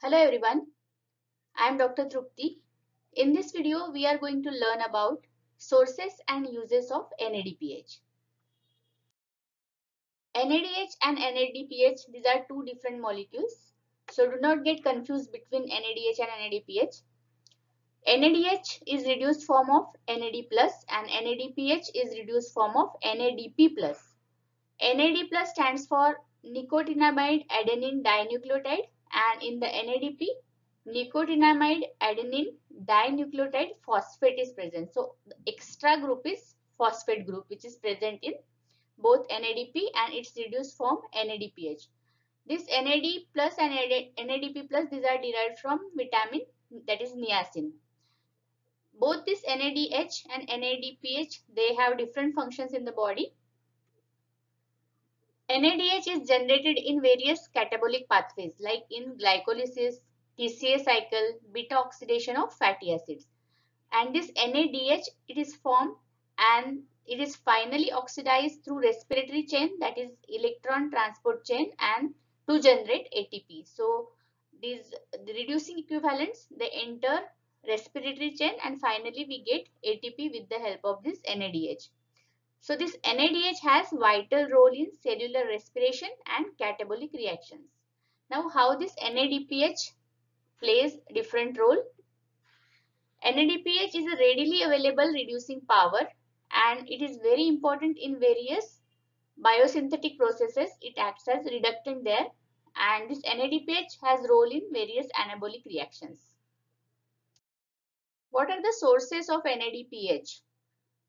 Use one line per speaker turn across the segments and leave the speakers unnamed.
Hello everyone, I am Dr. Trupti. In this video, we are going to learn about sources and uses of NADPH. NADH and NADPH, these are two different molecules. So do not get confused between NADH and NADPH. NADH is reduced form of NAD plus and NADPH is reduced form of NADP plus. NAD plus stands for nicotinamide adenine dinucleotide and in the NADP, nicotinamide adenine dinucleotide phosphate is present. So the extra group is phosphate group which is present in both NADP and its reduced form NADPH. This NAD plus and NADP plus these are derived from vitamin that is niacin. Both this NADH and NADPH they have different functions in the body NADH is generated in various catabolic pathways like in glycolysis, TCA cycle, beta oxidation of fatty acids. And this NADH, it is formed and it is finally oxidized through respiratory chain that is electron transport chain and to generate ATP. So these the reducing equivalents they enter respiratory chain and finally we get ATP with the help of this NADH. So this NADH has vital role in cellular respiration and catabolic reactions. Now how this NADPH plays different role? NADPH is a readily available reducing power and it is very important in various biosynthetic processes. It acts as reductant there and this NADPH has role in various anabolic reactions. What are the sources of NADPH?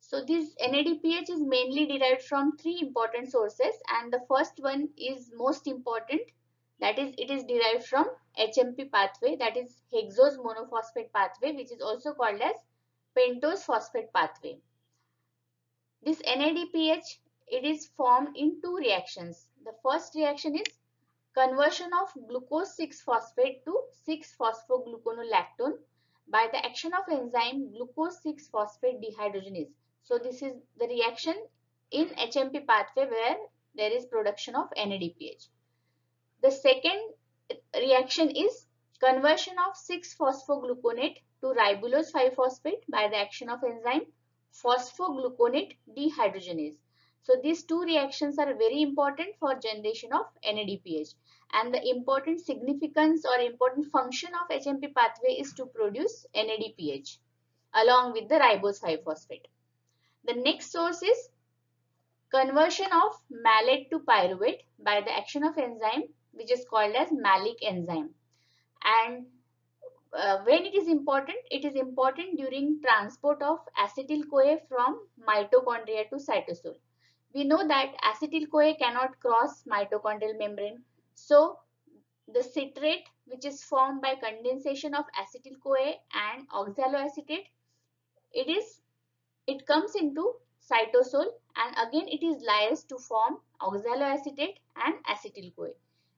So this NADPH is mainly derived from three important sources and the first one is most important that is it is derived from HMP pathway that is hexose monophosphate pathway which is also called as pentose phosphate pathway. This NADPH it is formed in two reactions. The first reaction is conversion of glucose 6-phosphate to 6-phosphogluconolactone by the action of enzyme glucose 6-phosphate dehydrogenase. So this is the reaction in HMP pathway where there is production of NADPH. The second reaction is conversion of 6-phosphogluconate to ribulose 5-phosphate by the action of enzyme phosphogluconate dehydrogenase. So these two reactions are very important for generation of NADPH and the important significance or important function of HMP pathway is to produce NADPH along with the ribose 5-phosphate. The next source is conversion of malate to pyruvate by the action of enzyme which is called as malic enzyme. And uh, when it is important, it is important during transport of acetyl-CoA from mitochondria to cytosol. We know that acetyl-CoA cannot cross mitochondrial membrane. So the citrate which is formed by condensation of acetyl-CoA and oxaloacetate, it is it comes into cytosol and again it is lyased to form oxaloacetate and acetyl-CoA.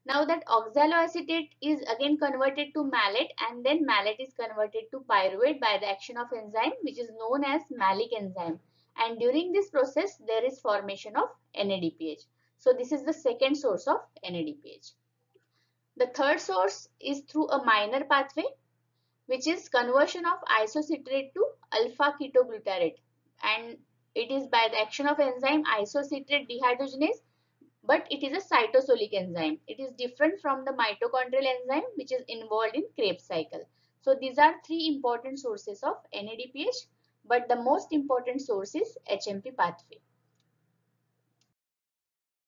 Now that oxaloacetate is again converted to malate and then malate is converted to pyruvate by the action of enzyme which is known as malic enzyme. And during this process there is formation of NADPH. So this is the second source of NADPH. The third source is through a minor pathway which is conversion of isocitrate to alpha ketoglutarate and it is by the action of enzyme isocitrate dehydrogenase but it is a cytosolic enzyme. It is different from the mitochondrial enzyme which is involved in Krebs cycle. So these are three important sources of NADPH but the most important source is HMP pathway.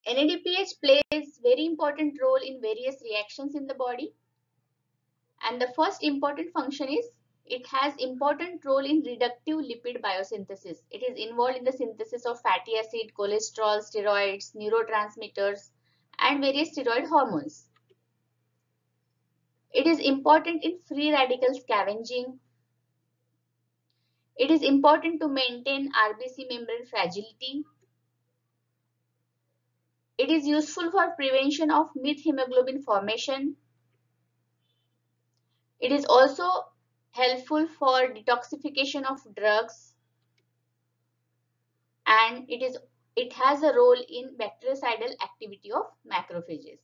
NADPH plays very important role in various reactions in the body and the first important function is it has important role in reductive lipid biosynthesis. It is involved in the synthesis of fatty acid, cholesterol, steroids, neurotransmitters and various steroid hormones. It is important in free radical scavenging. It is important to maintain RBC membrane fragility. It is useful for prevention of methemoglobin formation. It is also helpful for detoxification of drugs and it is it has a role in bactericidal activity of macrophages.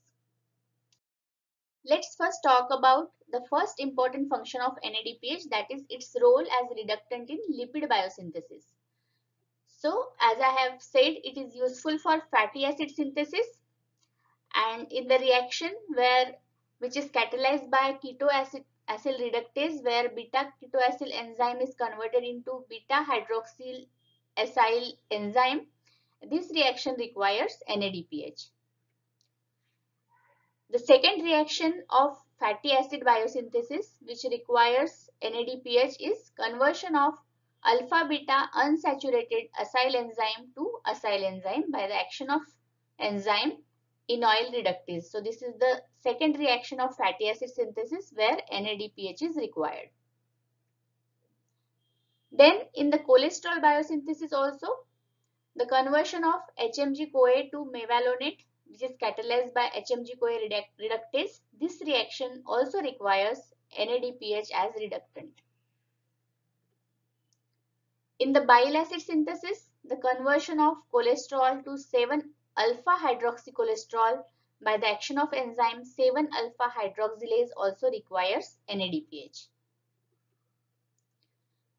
Let's first talk about the first important function of NADPH that is its role as reductant in lipid biosynthesis. So as I have said it is useful for fatty acid synthesis and in the reaction where which is catalyzed by ketoacid acyl reductase where beta ketoacyl enzyme is converted into beta hydroxyl acyl enzyme. This reaction requires NADPH. The second reaction of fatty acid biosynthesis which requires NADPH is conversion of alpha beta unsaturated acyl enzyme to acyl enzyme by the action of enzyme enoyl reductase. So this is the second reaction of fatty acid synthesis where NADPH is required. Then in the cholesterol biosynthesis also the conversion of HMG-CoA to mevalonate which is catalyzed by HMG-CoA reductase. This reaction also requires NADPH as reductant. In the bile acid synthesis, the conversion of cholesterol to 7-alpha hydroxycholesterol by the action of enzyme 7-alpha hydroxylase also requires NADPH.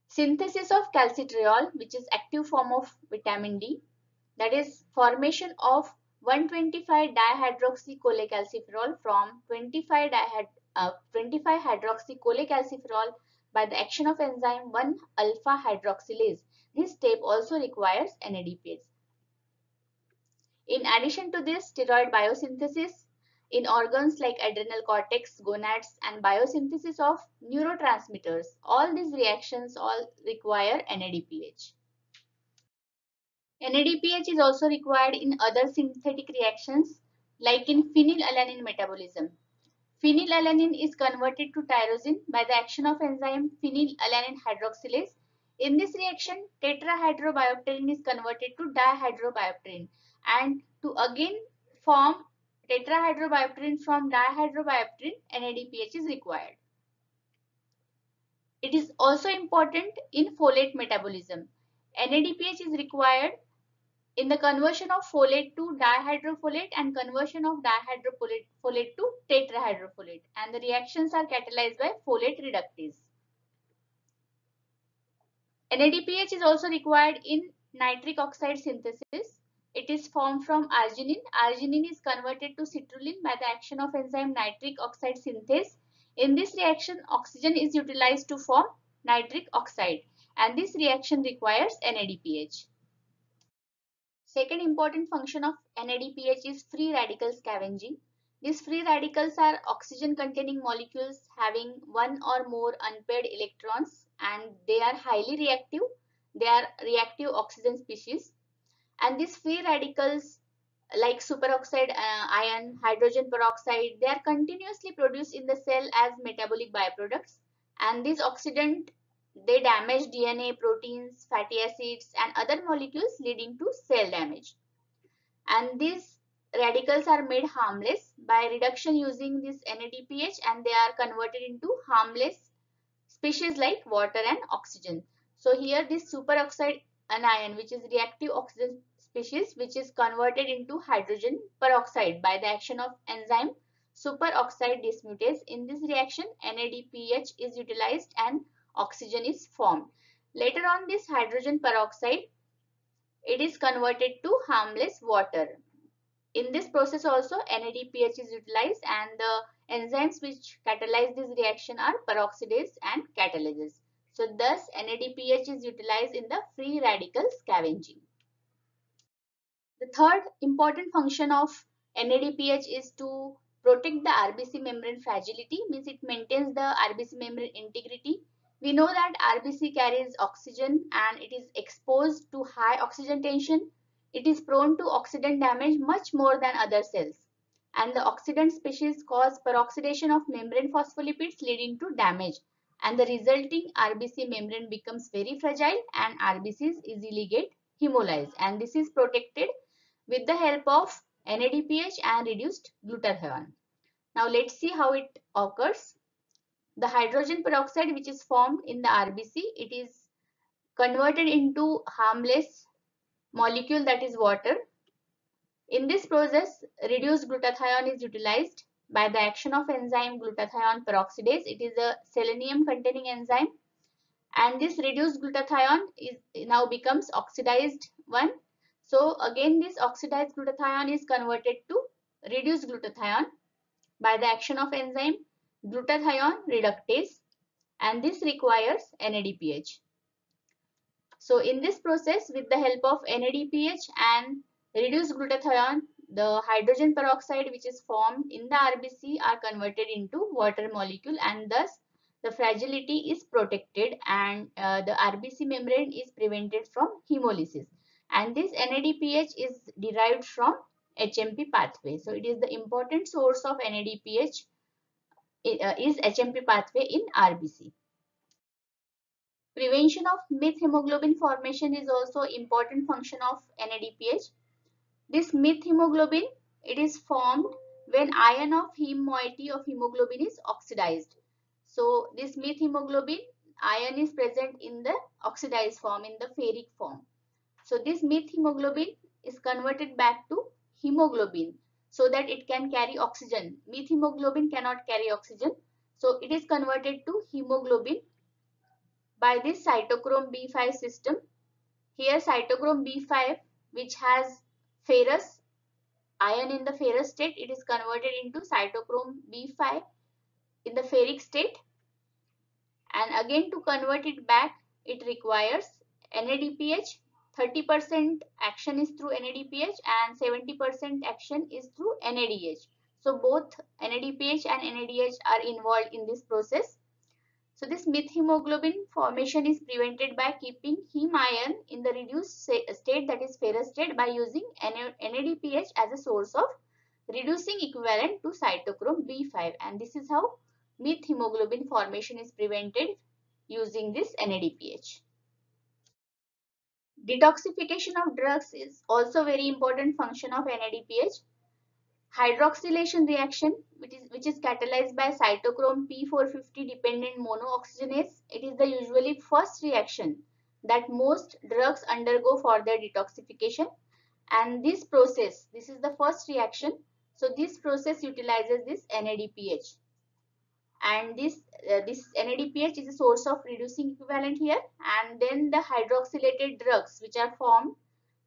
Synthesis of calcitriol, which is active form of vitamin D, that is formation of 125 dihydroxycholecalciferol from 25 dihyd uh, 25 hydroxycholecalciferol by the action of enzyme 1 alpha hydroxylase. This step also requires NADPH. In addition to this, steroid biosynthesis in organs like adrenal cortex, gonads and biosynthesis of neurotransmitters. All these reactions all require NADPH. NADPH is also required in other synthetic reactions like in phenylalanine metabolism. Phenylalanine is converted to tyrosine by the action of enzyme phenylalanine hydroxylase. In this reaction, tetrahydrobiopterin is converted to dihydrobiopterin and to again form tetrahydrobiopterin from dihydrobiopterin, NADPH is required. It is also important in folate metabolism. NADPH is required in the conversion of folate to dihydrofolate and conversion of dihydrofolate to tetrahydrofolate and the reactions are catalyzed by folate reductase. NADPH is also required in nitric oxide synthesis. It is formed from arginine. Arginine is converted to citrulline by the action of enzyme nitric oxide synthase. In this reaction, oxygen is utilized to form nitric oxide and this reaction requires NADPH. Second important function of NADPH is free radical scavenging. These free radicals are oxygen containing molecules having one or more unpaired electrons and they are highly reactive. They are reactive oxygen species and these free radicals like superoxide uh, ion, hydrogen peroxide, they are continuously produced in the cell as metabolic byproducts and these oxidant they damage DNA, proteins, fatty acids and other molecules leading to cell damage. And these radicals are made harmless by reduction using this NADPH and they are converted into harmless species like water and oxygen. So here this superoxide anion which is reactive oxygen species which is converted into hydrogen peroxide by the action of enzyme superoxide dismutase. In this reaction NADPH is utilized and oxygen is formed. Later on this hydrogen peroxide, it is converted to harmless water. In this process also NADPH is utilized and the enzymes which catalyze this reaction are peroxidase and catalase. So thus NADPH is utilized in the free radical scavenging. The third important function of NADPH is to protect the RBC membrane fragility means it maintains the RBC membrane integrity we know that RBC carries oxygen and it is exposed to high oxygen tension. It is prone to oxidant damage much more than other cells. And the oxidant species cause peroxidation of membrane phospholipids leading to damage. And the resulting RBC membrane becomes very fragile and RBCs easily get hemolyzed. And this is protected with the help of NADPH and reduced glutathione. Now let's see how it occurs. The hydrogen peroxide which is formed in the RBC, it is converted into harmless molecule that is water. In this process, reduced glutathione is utilized by the action of enzyme glutathione peroxidase. It is a selenium containing enzyme and this reduced glutathione is now becomes oxidized one. So again this oxidized glutathione is converted to reduced glutathione by the action of enzyme glutathione reductase and this requires NADPH. So in this process with the help of NADPH and reduced glutathione the hydrogen peroxide which is formed in the RBC are converted into water molecule and thus the fragility is protected and uh, the RBC membrane is prevented from hemolysis and this NADPH is derived from HMP pathway. So it is the important source of NADPH uh, is HMP pathway in RBC. Prevention of methemoglobin formation is also important function of NADPH. This methemoglobin it is formed when iron of heme moiety of hemoglobin is oxidized. So this methemoglobin iron is present in the oxidized form in the ferric form. So this methemoglobin is converted back to hemoglobin so that it can carry oxygen. Methemoglobin cannot carry oxygen. So it is converted to hemoglobin by this cytochrome B5 system. Here cytochrome B5 which has ferrous iron in the ferrous state it is converted into cytochrome B5 in the ferric state and again to convert it back it requires NADPH 30% action is through NADPH and 70% action is through NADH. So both NADPH and NADH are involved in this process. So this methemoglobin formation is prevented by keeping heme ion in the reduced state that is ferrous state by using NADPH as a source of reducing equivalent to cytochrome B5 and this is how methemoglobin formation is prevented using this NADPH. Detoxification of drugs is also very important function of NADPH. Hydroxylation reaction which is, which is catalyzed by cytochrome P450 dependent monooxygenase. It is the usually first reaction that most drugs undergo for their detoxification and this process, this is the first reaction. So this process utilizes this NADPH and this uh, this NADPH is a source of reducing equivalent here and then the hydroxylated drugs which are formed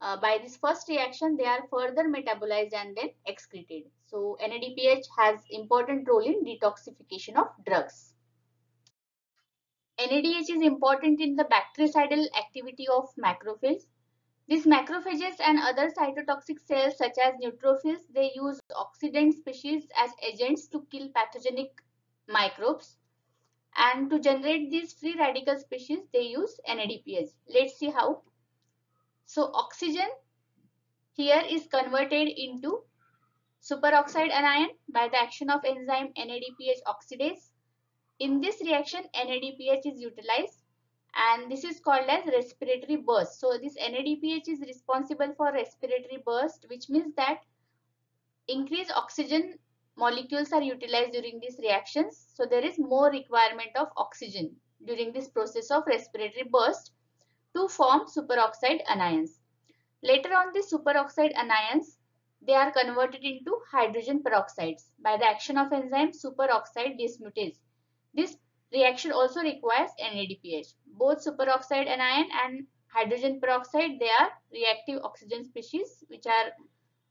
uh, by this first reaction they are further metabolized and then excreted. So NADPH has important role in detoxification of drugs. NADH is important in the bactericidal activity of macrophages. These macrophages and other cytotoxic cells such as neutrophils, they use oxidant species as agents to kill pathogenic microbes and to generate these free radical species they use NADPH. Let's see how. So oxygen here is converted into superoxide anion by the action of enzyme NADPH oxidase. In this reaction NADPH is utilized and this is called as respiratory burst. So this NADPH is responsible for respiratory burst which means that increased oxygen molecules are utilized during these reactions. So there is more requirement of oxygen during this process of respiratory burst to form superoxide anions. Later on the superoxide anions they are converted into hydrogen peroxides by the action of enzyme superoxide dismutase. This reaction also requires NADPH. Both superoxide anion and hydrogen peroxide they are reactive oxygen species which are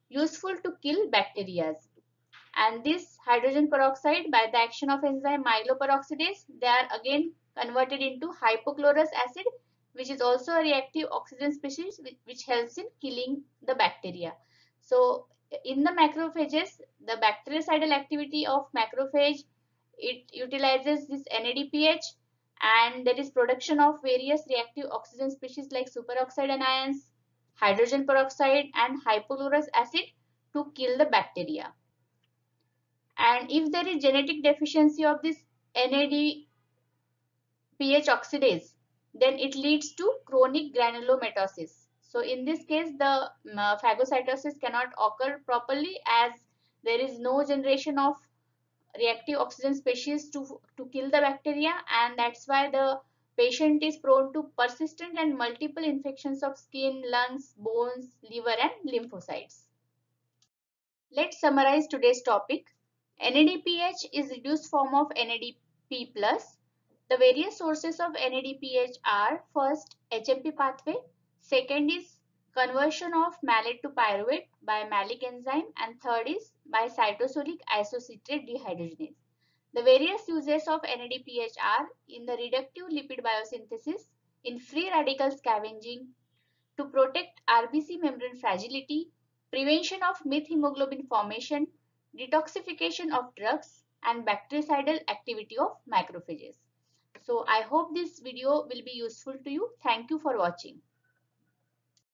useful to kill bacteria and this hydrogen peroxide by the action of enzyme myeloperoxidase they are again converted into hypochlorous acid which is also a reactive oxygen species which, helps in killing the bacteria. So in the macrophages the bactericidal activity of macrophage it utilizes this NADPH and there is production of various reactive oxygen species like superoxide anions, hydrogen peroxide and hypochlorous acid to kill the bacteria and if there is genetic deficiency of this NAD pH oxidase then it leads to chronic granulomatosis. So in this case the uh, phagocytosis cannot occur properly as there is no generation of reactive oxygen species to, to kill the bacteria and that's why the patient is prone to persistent and multiple infections of skin, lungs, bones, liver and lymphocytes. Let's summarize today's topic. NADPH is reduced form of NADP+. The various sources of NADPH are first HMP pathway, second is conversion of malate to pyruvate by malic enzyme and third is by cytosolic isocitrate dehydrogenase. The various uses of NADPH are in the reductive lipid biosynthesis, in free radical scavenging, to protect RBC membrane fragility, prevention of methemoglobin formation, detoxification of drugs, and bactericidal activity of macrophages. So I hope this video will be useful to you. Thank you for watching.